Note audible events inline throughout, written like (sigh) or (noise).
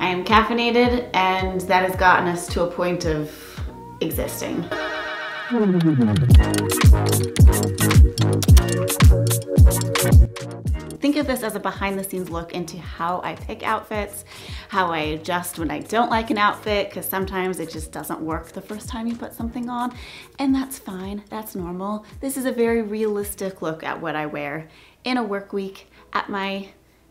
I am caffeinated and that has gotten us to a point of existing. Think of this as a behind the scenes look into how I pick outfits, how I adjust when I don't like an outfit, because sometimes it just doesn't work the first time you put something on, and that's fine, that's normal. This is a very realistic look at what I wear in a work week at my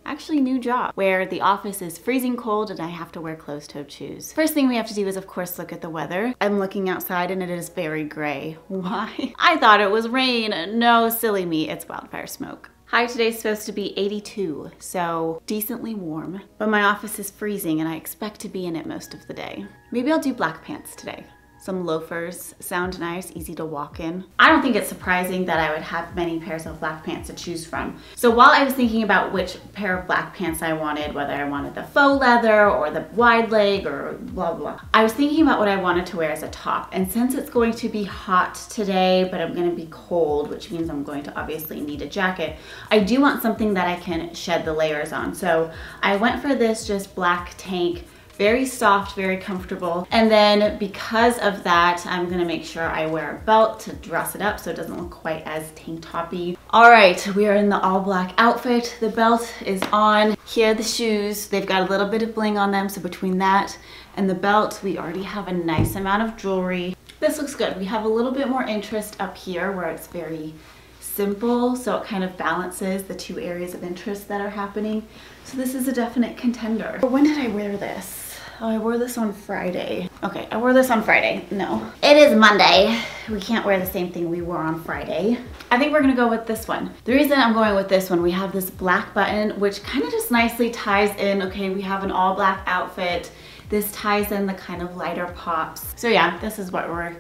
actually new job where the office is freezing cold and I have to wear closed-toed shoes. First thing we have to do is of course look at the weather. I'm looking outside and it is very gray. (laughs) Why? I thought it was rain. No, silly me, it's wildfire smoke. High today's supposed to be 82, so decently warm. But my office is freezing and I expect to be in it most of the day. Maybe I'll do black pants today. Some loafers sound nice, easy to walk in. I don't think it's surprising that I would have many pairs of black pants to choose from. So while I was thinking about which pair of black pants I wanted, whether I wanted the faux leather or the wide leg or blah, blah, I was thinking about what I wanted to wear as a top. And since it's going to be hot today, but I'm gonna be cold, which means I'm going to obviously need a jacket, I do want something that I can shed the layers on. So I went for this just black tank very soft, very comfortable. And then because of that, I'm gonna make sure I wear a belt to dress it up so it doesn't look quite as tank toppy. All right, we are in the all black outfit. The belt is on. Here are the shoes. They've got a little bit of bling on them. So between that and the belt, we already have a nice amount of jewelry. This looks good. We have a little bit more interest up here where it's very simple, so it kind of balances the two areas of interest that are happening. So this is a definite contender. But When did I wear this? Oh, I wore this on Friday. Okay, I wore this on Friday. No. It is Monday. We can't wear the same thing we wore on Friday. I think we're gonna go with this one. The reason I'm going with this one, we have this black button, which kind of just nicely ties in, okay, we have an all black outfit. This ties in the kind of lighter pops. So yeah, this is what we're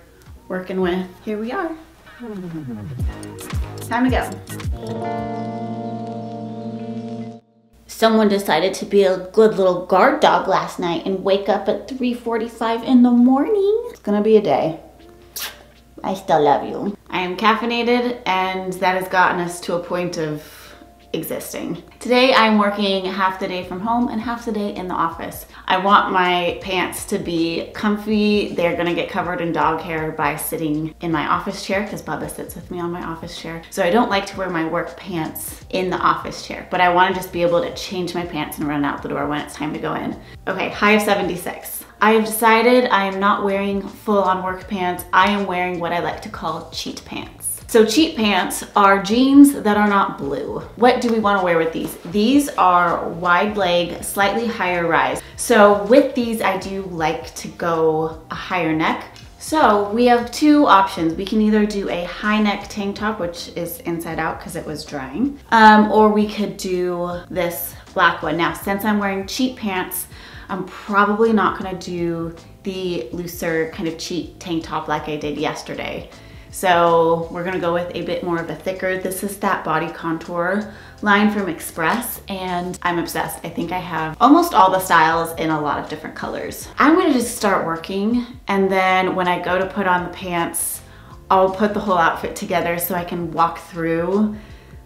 working with. Here we are. Time to go. Someone decided to be a good little guard dog last night and wake up at 3.45 in the morning. It's gonna be a day. I still love you. I am caffeinated and that has gotten us to a point of existing. Today I'm working half the day from home and half the day in the office. I want my pants to be comfy. They're gonna get covered in dog hair by sitting in my office chair because Bubba sits with me on my office chair. So I don't like to wear my work pants in the office chair, but I wanna just be able to change my pants and run out the door when it's time to go in. Okay, high of 76. I have decided I am not wearing full on work pants. I am wearing what I like to call cheat pants. So cheat pants are jeans that are not blue. What do we wanna wear with these? These are wide leg, slightly higher rise. So with these, I do like to go a higher neck. So we have two options. We can either do a high neck tank top, which is inside out because it was drying, um, or we could do this black one. Now, since I'm wearing cheat pants, I'm probably not gonna do the looser kind of cheat tank top like I did yesterday. So we're gonna go with a bit more of a thicker, this is that body contour line from Express and I'm obsessed. I think I have almost all the styles in a lot of different colors. I'm gonna just start working and then when I go to put on the pants, I'll put the whole outfit together so I can walk through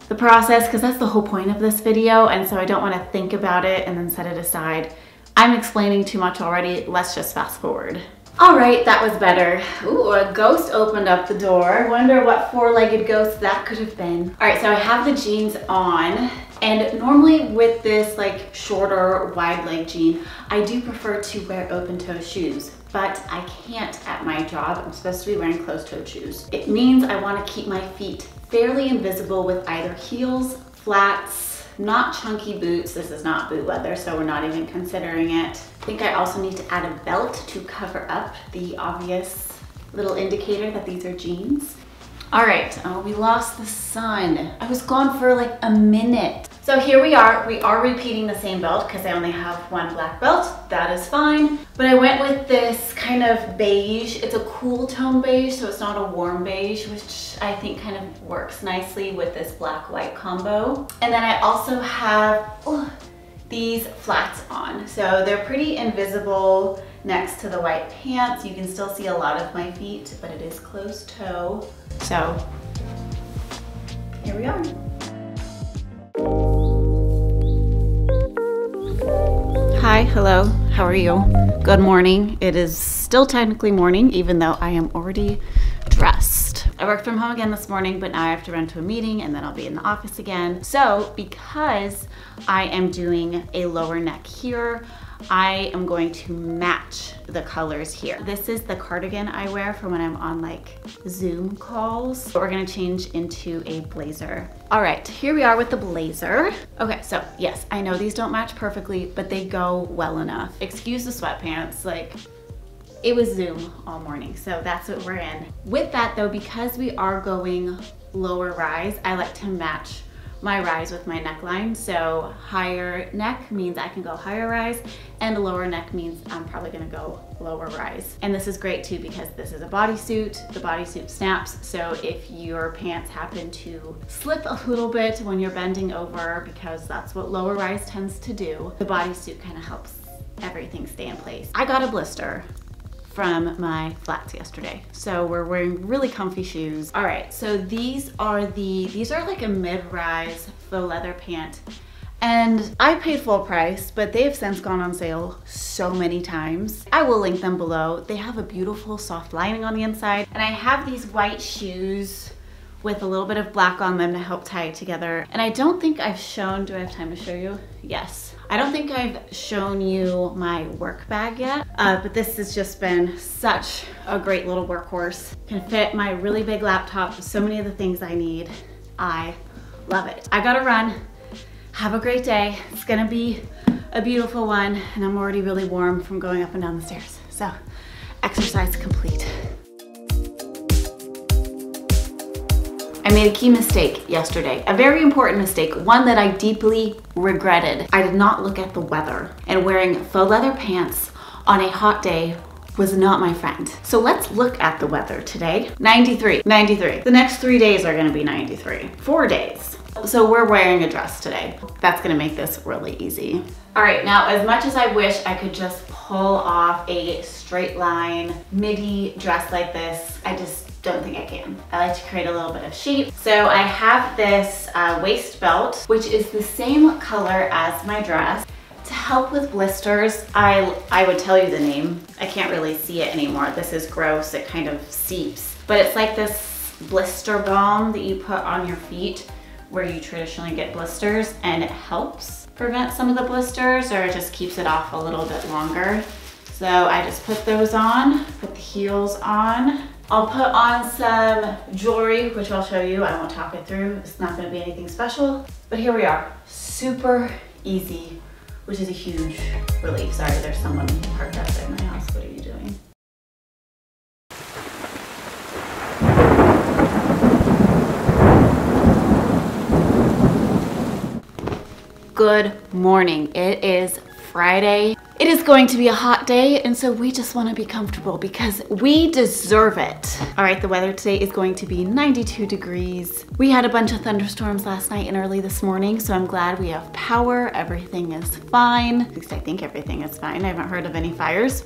the process because that's the whole point of this video and so I don't want to think about it and then set it aside. I'm explaining too much already, let's just fast forward. All right, that was better. Ooh, a ghost opened up the door. Wonder what four-legged ghost that could have been. All right, so I have the jeans on and normally with this like shorter wide leg jean, I do prefer to wear open toe shoes, but I can't at my job. I'm supposed to be wearing closed toe shoes. It means I wanna keep my feet fairly invisible with either heels, flats, not chunky boots. This is not boot leather, so we're not even considering it. I think I also need to add a belt to cover up the obvious little indicator that these are jeans. All right, oh, we lost the sun. I was gone for like a minute. So here we are. We are repeating the same belt because I only have one black belt. That is fine. But I went with this kind of beige. It's a cool tone beige, so it's not a warm beige, which I think kind of works nicely with this black-white combo. And then I also have oh, these flats on. So they're pretty invisible next to the white pants. You can still see a lot of my feet, but it is closed toe. So here we are. Hi, hello, How are you? Good morning. It is still technically morning, even though I am already dressed. I worked from home again this morning, but now I have to run to a meeting and then I'll be in the office again. So because I am doing a lower neck here, I am going to match the colors here. This is the cardigan I wear for when I'm on like Zoom calls. But we're gonna change into a blazer. All right, here we are with the blazer. Okay, so yes, I know these don't match perfectly, but they go well enough. Excuse the sweatpants, like it was Zoom all morning, so that's what we're in. With that though, because we are going lower rise, I like to match my rise with my neckline. So higher neck means I can go higher rise and lower neck means I'm probably gonna go lower rise. And this is great too because this is a bodysuit. The bodysuit snaps. So if your pants happen to slip a little bit when you're bending over because that's what lower rise tends to do, the bodysuit kind of helps everything stay in place. I got a blister from my flats yesterday. So we're wearing really comfy shoes. All right, so these are the, these are like a mid-rise faux leather pant. And I paid full price, but they have since gone on sale so many times. I will link them below. They have a beautiful soft lining on the inside. And I have these white shoes with a little bit of black on them to help tie it together. And I don't think I've shown, do I have time to show you? Yes. I don't think I've shown you my work bag yet, uh, but this has just been such a great little workhorse. Can fit my really big laptop, so many of the things I need. I love it. I gotta run. Have a great day. It's gonna be a beautiful one, and I'm already really warm from going up and down the stairs. So, exercise complete. Made a key mistake yesterday, a very important mistake, one that I deeply regretted. I did not look at the weather and wearing faux leather pants on a hot day was not my friend. So let's look at the weather today. 93, 93. The next three days are gonna be 93, four days. So we're wearing a dress today. That's gonna make this really easy. All right, now as much as I wish I could just pull off a straight line midi dress like this, I just don't think I can. I like to create a little bit of shape. So I have this uh, waist belt, which is the same color as my dress. To help with blisters, I, I would tell you the name. I can't really see it anymore. This is gross, it kind of seeps. But it's like this blister balm that you put on your feet where you traditionally get blisters and it helps prevent some of the blisters or it just keeps it off a little bit longer. So I just put those on, put the heels on, I'll put on some jewelry, which I'll show you. I won't talk it through. It's not gonna be anything special. But here we are, super easy, which is a huge relief. Sorry, there's someone parked outside my house. What are you doing? Good morning. It is Friday. It is going to be a hot day and so we just want to be comfortable because we deserve it. All right, the weather today is going to be 92 degrees. We had a bunch of thunderstorms last night and early this morning, so I'm glad we have power. Everything is fine. At least I think everything is fine. I haven't heard of any fires.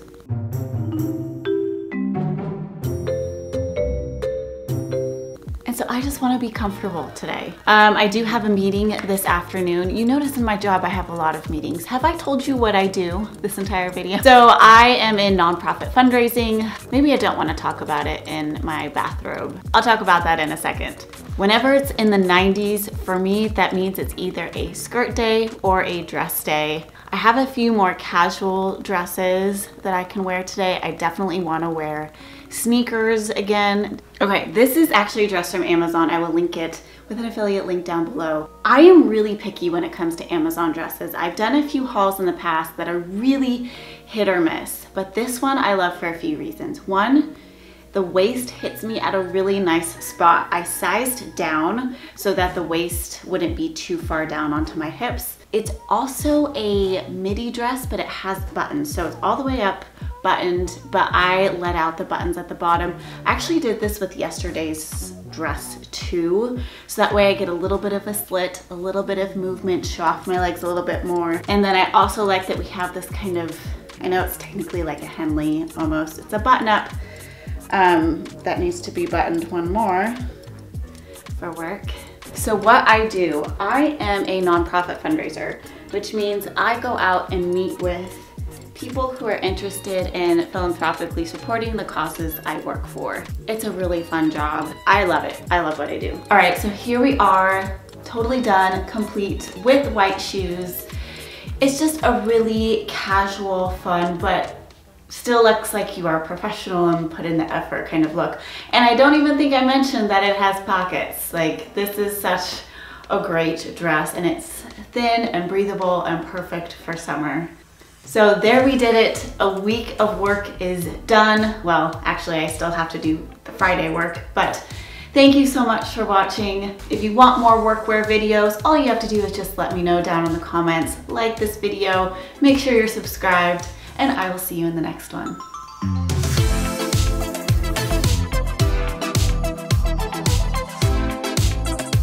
I just wanna be comfortable today. Um, I do have a meeting this afternoon. You notice in my job I have a lot of meetings. Have I told you what I do this entire video? So I am in nonprofit fundraising. Maybe I don't wanna talk about it in my bathrobe. I'll talk about that in a second. Whenever it's in the 90s, for me, that means it's either a skirt day or a dress day. I have a few more casual dresses that I can wear today. I definitely wanna wear sneakers again. Okay, this is actually a dress from Amazon. I will link it with an affiliate link down below. I am really picky when it comes to Amazon dresses. I've done a few hauls in the past that are really hit or miss, but this one I love for a few reasons. One, the waist hits me at a really nice spot. I sized down so that the waist wouldn't be too far down onto my hips. It's also a midi dress, but it has buttons. So it's all the way up buttoned, but I let out the buttons at the bottom. I actually did this with yesterday's dress too. So that way I get a little bit of a slit, a little bit of movement, show off my legs a little bit more. And then I also like that we have this kind of, I know it's technically like a Henley almost. It's a button up um, that needs to be buttoned one more for work. So what I do, I am a nonprofit fundraiser, which means I go out and meet with people who are interested in philanthropically supporting the causes I work for. It's a really fun job. I love it. I love what I do. All right, so here we are, totally done, complete with white shoes. It's just a really casual, fun, but still looks like you are professional and put in the effort kind of look. And I don't even think I mentioned that it has pockets. Like this is such a great dress and it's thin and breathable and perfect for summer. So there we did it. A week of work is done. Well, actually I still have to do the Friday work, but thank you so much for watching. If you want more workwear videos, all you have to do is just let me know down in the comments, like this video, make sure you're subscribed, and I will see you in the next one.